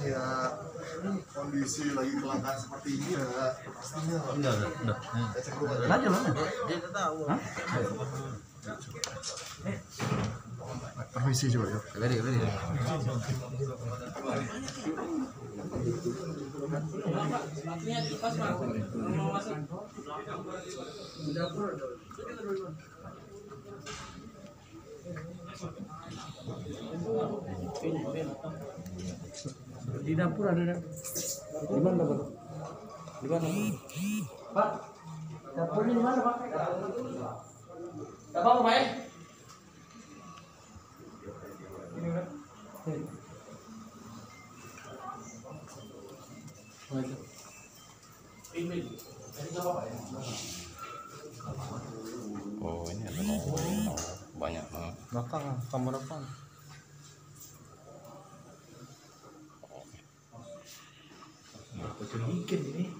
ya kondisi lagi kelangkaan seperti ini ya pastinya. Enggak, dulu Lanjut, lanjut. Dia tahu. permisi ya. Di dapur ada ada. Di mana Pak? Di mana Pak? Dapurnya di mana Pak? Dapur apa ya? Oh ini ada banyak banget. Belakang, kamar depan. ことに一見ね。